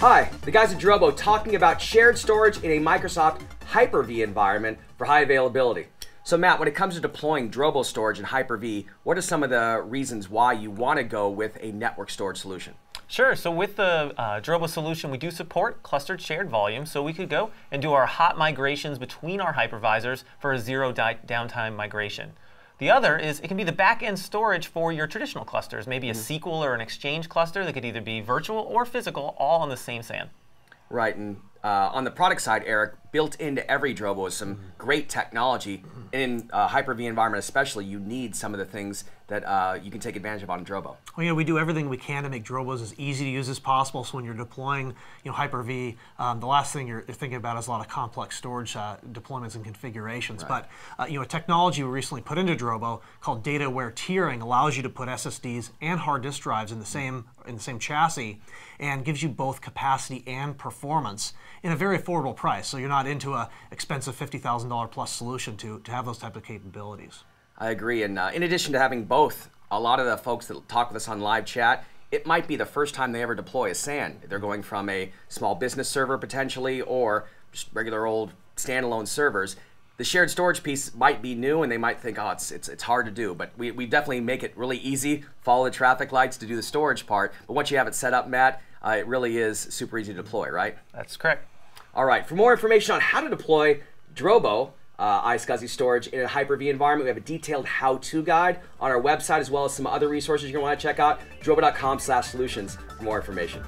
Hi, the guys at Drobo talking about shared storage in a Microsoft Hyper-V environment for high availability. So Matt, when it comes to deploying Drobo storage in Hyper-V, what are some of the reasons why you want to go with a network storage solution? Sure. So with the uh, Drobo solution, we do support clustered shared volume. So we could go and do our hot migrations between our hypervisors for a zero downtime migration. The other is it can be the back-end storage for your traditional clusters, maybe a mm -hmm. SQL or an Exchange cluster that could either be virtual or physical, all on the same SAN. Right, and uh, on the product side, Eric, built into every Drobo is some mm -hmm. great technology. In a Hyper-V environment especially, you need some of the things that uh, you can take advantage of on Drobo. Well, you know, we do everything we can to make Drobos as easy to use as possible. So when you're deploying, you know, Hyper-V, um, the last thing you're, thinking about is a lot of complex storage uh, deployments and configurations. Right. But uh, you know, a technology we recently put into Drobo called data-aware tiering allows you to put SSDs and hard disk drives in the same in the same chassis, and gives you both capacity and performance in a very affordable price. So you're not into a expensive $50,000 plus solution to, to have those type of capabilities. I agree. And uh, in addition to having both, a lot of the folks that talk with us on live chat, it might be the first time they ever deploy a SAN. They're going from a small business server potentially or just regular old standalone servers. The shared storage piece might be new and they might think, oh, it's, it's, it's hard to do. But we, we definitely make it really easy, follow the traffic lights to do the storage part. But once you have it set up, Matt, uh, it really is super easy to deploy, right? That's correct. All right, for more information on how to deploy Drobo, uh, iSCSI storage in a Hyper-V environment. We have a detailed how-to guide on our website as well as some other resources you're want to check out. Drobo.com slash solutions for more information.